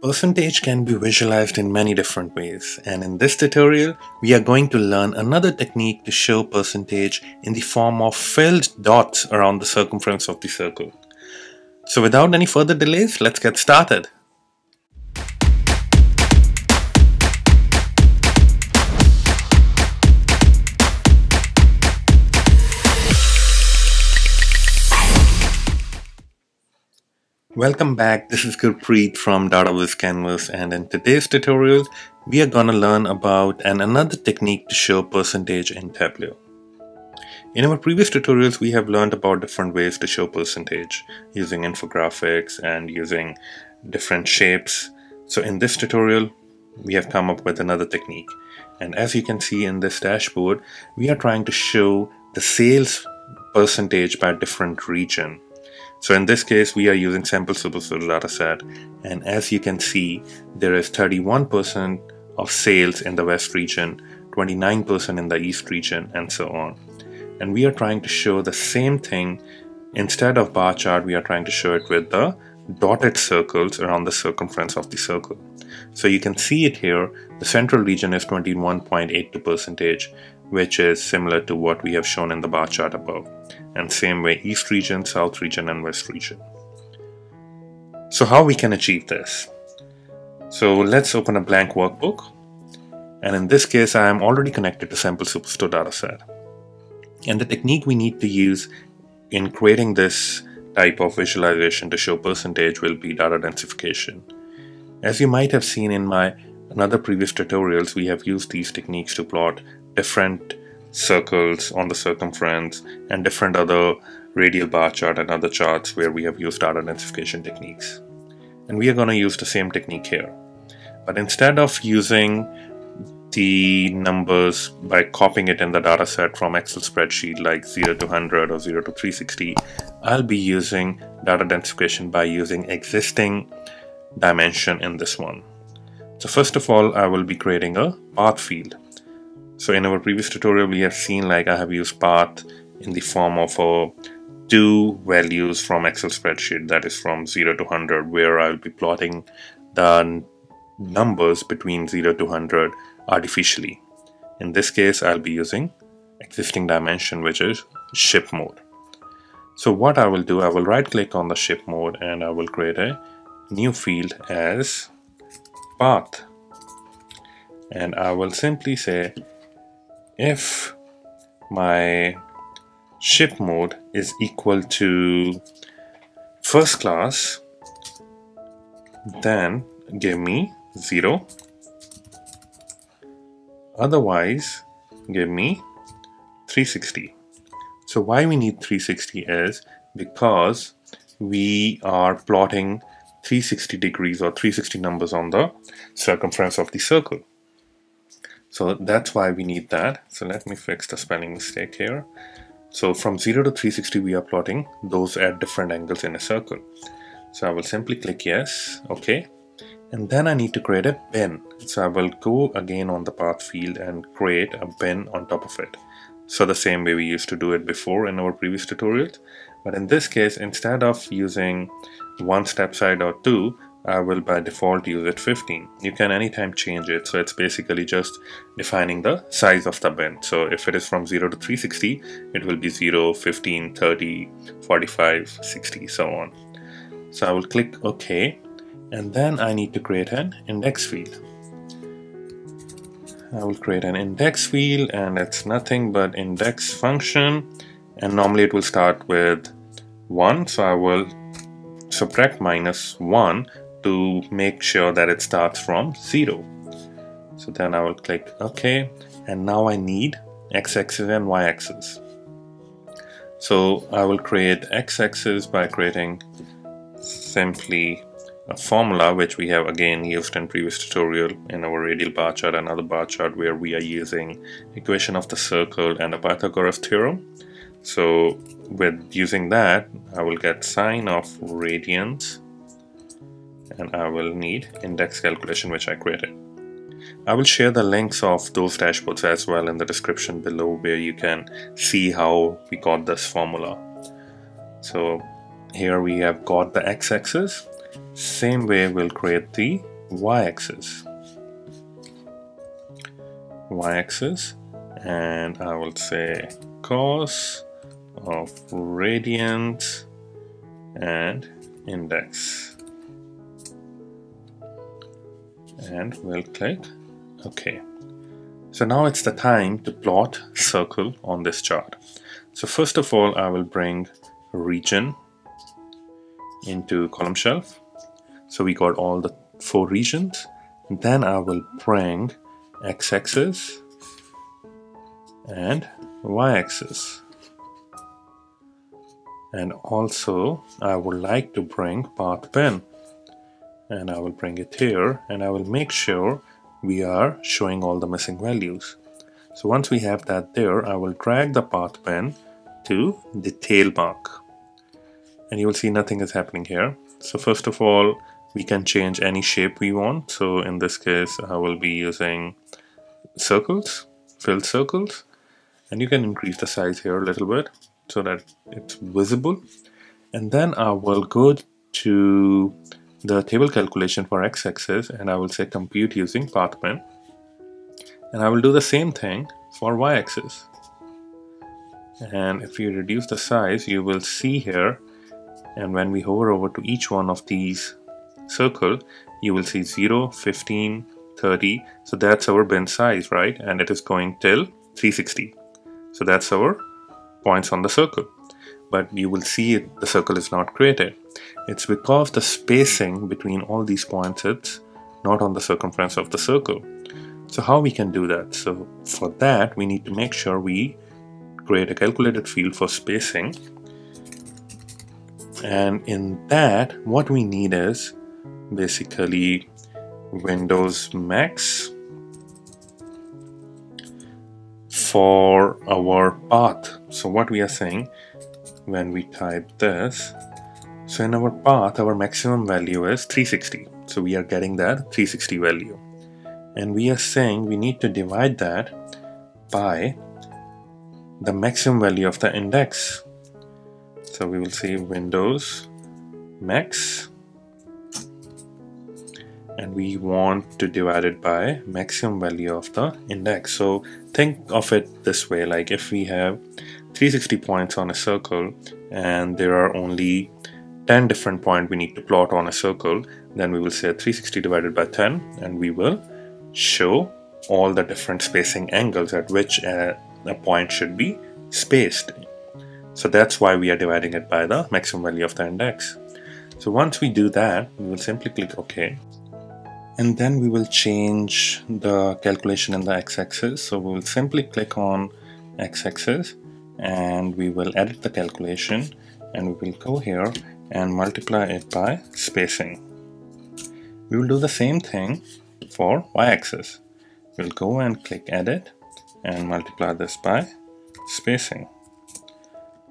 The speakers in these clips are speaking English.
Percentage can be visualized in many different ways and in this tutorial we are going to learn another technique to show percentage in the form of filled dots around the circumference of the circle. So without any further delays, let's get started. Welcome back, this is Gurpreet from DataViz Canvas and in today's tutorial we are gonna learn about an another technique to show percentage in Tableau. In our previous tutorials we have learned about different ways to show percentage using infographics and using different shapes. So in this tutorial we have come up with another technique and as you can see in this dashboard we are trying to show the sales percentage by different region so in this case, we are using sample superstore dataset. And as you can see, there is 31% of sales in the West region, 29% in the East region, and so on. And we are trying to show the same thing. Instead of bar chart, we are trying to show it with the dotted circles around the circumference of the circle. So you can see it here, the central region is 21.82 percentage, which is similar to what we have shown in the bar chart above. And same way East region, South region and West region. So how we can achieve this? So let's open a blank workbook. And in this case, I am already connected to Sample Superstore dataset. And the technique we need to use in creating this type of visualization to show percentage will be data densification. As you might have seen in my another previous tutorials, we have used these techniques to plot different circles on the circumference and different other radial bar chart and other charts where we have used data densification techniques. And we are going to use the same technique here. But instead of using the numbers by copying it in the dataset from Excel spreadsheet like 0 to 100 or 0 to 360, I'll be using data densification by using existing dimension in this one. So first of all, I will be creating a path field. So in our previous tutorial, we have seen like I have used path in the form of a two values from Excel spreadsheet that is from 0 to 100 where I'll be plotting the numbers between 0 to 100 artificially. In this case, I'll be using existing dimension which is ship mode. So what I will do, I will right click on the ship mode and I will create a new field as path and I will simply say if my ship mode is equal to first class then give me 0 otherwise give me 360 so why we need 360 is because we are plotting 360 degrees or 360 numbers on the circumference of the circle so that's why we need that. So let me fix the spelling mistake here. So from 0 to 360 we are plotting those at different angles in a circle. So I will simply click yes, okay. And then I need to create a bin. So I will go again on the path field and create a bin on top of it. So the same way we used to do it before in our previous tutorials. But in this case, instead of using one step side or two, I will by default use it 15. You can anytime change it. So it's basically just defining the size of the bin. So if it is from 0 to 360, it will be 0, 15, 30, 45, 60, so on. So I will click OK. And then I need to create an index field. I will create an index field and it's nothing but index function and normally it will start with 1 so I will subtract minus 1 to make sure that it starts from 0. So then I will click OK and now I need x-axis and y-axis. So I will create x-axis by creating simply a formula which we have again used in previous tutorial in our radial bar chart another bar chart where we are using equation of the circle and a Pythagoras theorem. So with using that I will get sine of radians and I will need index calculation which I created. I will share the links of those dashboards as well in the description below where you can see how we got this formula. So here we have got the x-axis. Same way we'll create the y-axis. Y-axis and I will say cos of radians and index and we'll click OK. So now it's the time to plot circle on this chart. So first of all, I will bring region into column shelf. So we got all the four regions. Then I will bring x-axis and y-axis. And also I would like to bring path bin and I will bring it here and I will make sure we are showing all the missing values. So once we have that there, I will drag the path bin to detail mark and you will see nothing is happening here. So first of all, we can change any shape we want. So in this case, I will be using circles, filled circles, and you can increase the size here a little bit so that it's visible. And then I will go to the table calculation for x-axis and I will say compute using path bin. And I will do the same thing for y-axis. And if you reduce the size, you will see here, and when we hover over to each one of these circle, you will see 0, 15, 30. So that's our bin size, right? And it is going till 360. So that's our points on the circle. But you will see it, the circle is not created. It's because the spacing between all these points is not on the circumference of the circle. So how we can do that? So for that, we need to make sure we create a calculated field for spacing. And in that, what we need is basically Windows Max for our path. So what we are saying when we type this so in our path, our maximum value is 360. So we are getting that 360 value. And we are saying we need to divide that by the maximum value of the index. So we will say Windows max and we want to divide it by maximum value of the index. So think of it this way, like if we have 360 points on a circle and there are only 10 different points we need to plot on a circle, then we will say 360 divided by 10 and we will show all the different spacing angles at which a, a point should be spaced. So that's why we are dividing it by the maximum value of the index. So once we do that, we will simply click OK. And then we will change the calculation in the x-axis. So we will simply click on x-axis and we will edit the calculation and we will go here and multiply it by spacing. We will do the same thing for y-axis. We'll go and click edit and multiply this by spacing.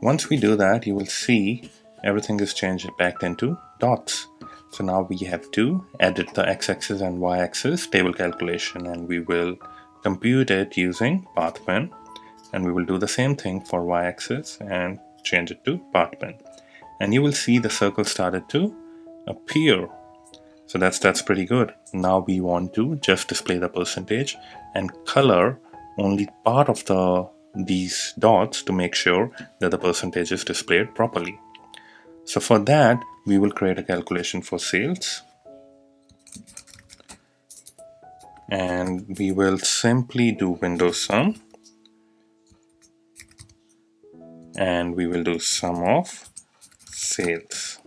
Once we do that, you will see everything is changed back into dots. So now we have to edit the x-axis and y-axis table calculation and we will compute it using path bin and we will do the same thing for y-axis and change it to path bin and you will see the circle started to appear. So that's that's pretty good. Now we want to just display the percentage and color only part of the these dots to make sure that the percentage is displayed properly. So for that, we will create a calculation for sales. And we will simply do window sum. And we will do sum of sales.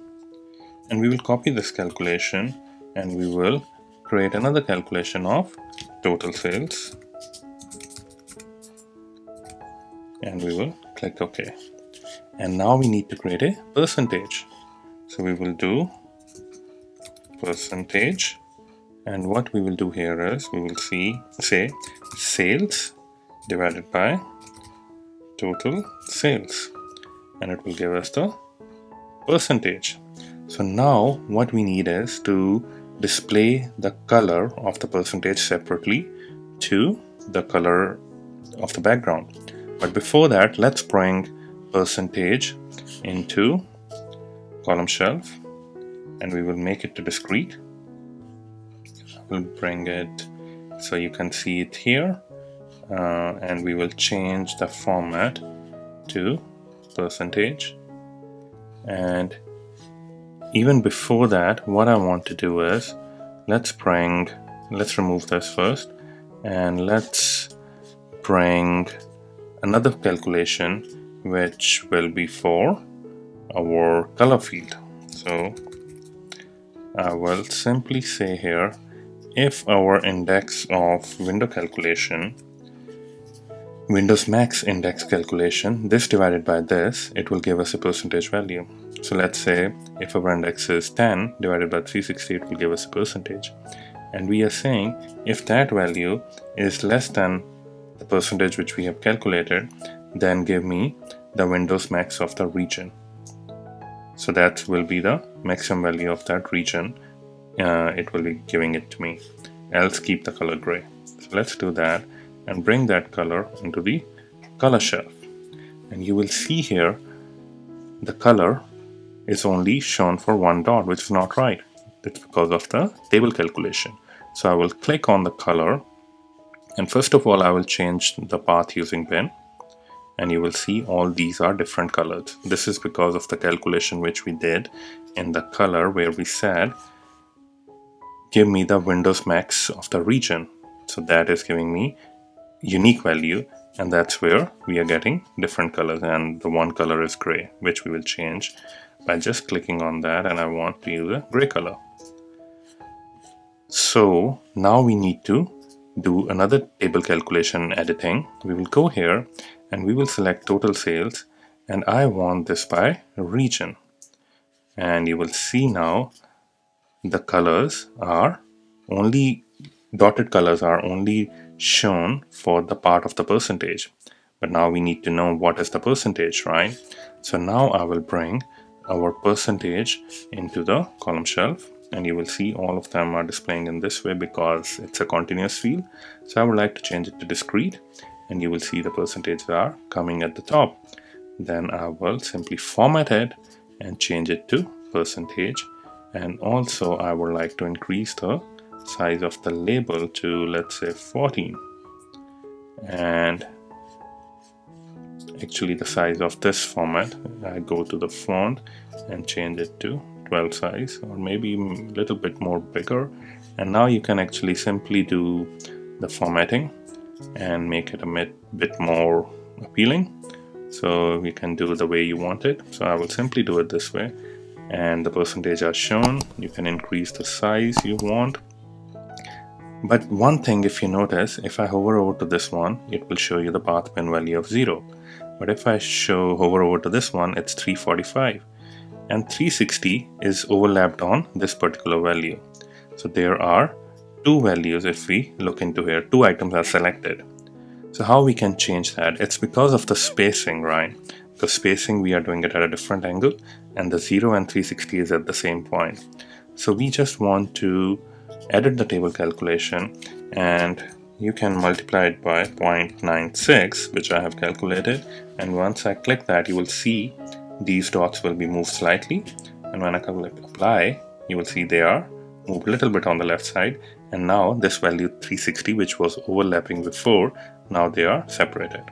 And we will copy this calculation and we will create another calculation of total sales. And we will click OK. And now we need to create a percentage. So we will do percentage. And what we will do here is we will see say sales divided by total sales and it will give us the percentage. So now what we need is to display the color of the percentage separately to the color of the background. But before that, let's bring percentage into column shelf and we will make it to discrete. We'll bring it so you can see it here uh, and we will change the format to percentage. And even before that what I want to do is let's bring let's remove this first and let's bring another calculation which will be for our color field. So I will simply say here if our index of window calculation Windows Max index calculation, this divided by this, it will give us a percentage value. So let's say if our index is 10 divided by 360, it will give us a percentage. And we are saying if that value is less than the percentage which we have calculated, then give me the Windows Max of the region. So that will be the maximum value of that region. Uh, it will be giving it to me. Else keep the color gray. So let's do that and bring that color into the color shelf. And you will see here the color is only shown for one dot which is not right. It's because of the table calculation. So I will click on the color. And first of all I will change the path using pen. And you will see all these are different colors. This is because of the calculation which we did in the color where we said give me the Windows Max of the region. So that is giving me unique value and that's where we are getting different colors and the one color is gray which we will change by just clicking on that and I want to use a gray color. So now we need to do another table calculation editing. We will go here and we will select total sales and I want this by region and you will see now the colors are only dotted colors are only shown for the part of the percentage. But now we need to know what is the percentage, right? So now I will bring our percentage into the column shelf and you will see all of them are displaying in this way because it's a continuous field. So I would like to change it to discrete and you will see the percentages are coming at the top. Then I will simply format it and change it to percentage and also I would like to increase the size of the label to let's say 14 and actually the size of this format I go to the font and change it to 12 size or maybe a little bit more bigger. And now you can actually simply do the formatting and make it a bit, more appealing. So you can do the way you want it. So I will simply do it this way. And the percentage are shown. You can increase the size you want but one thing if you notice, if I hover over to this one, it will show you the path bin value of 0. But if I show hover over to this one, it's 345. And 360 is overlapped on this particular value. So there are two values if we look into here, two items are selected. So how we can change that? It's because of the spacing, right? The spacing we are doing it at a different angle and the 0 and 360 is at the same point. So we just want to edit the table calculation and you can multiply it by 0.96 which I have calculated. And once I click that you will see these dots will be moved slightly. And when I click apply you will see they are moved a little bit on the left side. And now this value 360 which was overlapping before now they are separated.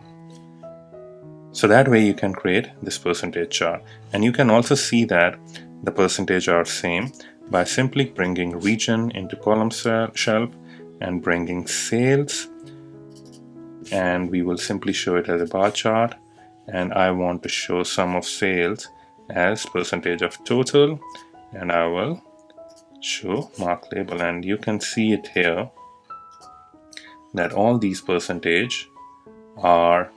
So that way you can create this percentage chart. And you can also see that the percentage are same by simply bringing region into column shelf and bringing sales. And we will simply show it as a bar chart. And I want to show sum of sales as percentage of total. And I will show mark label. And you can see it here that all these percentage are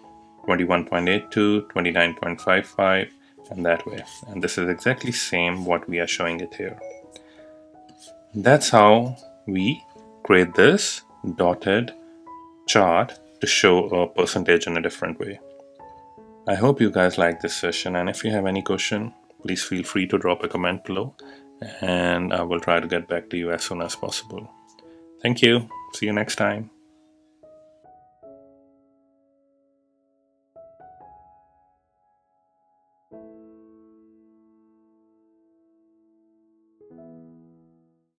21.82 29.55 and that way. And this is exactly same what we are showing it here that's how we create this dotted chart to show a percentage in a different way. I hope you guys like this session and if you have any question, please feel free to drop a comment below and I will try to get back to you as soon as possible. Thank you. See you next time.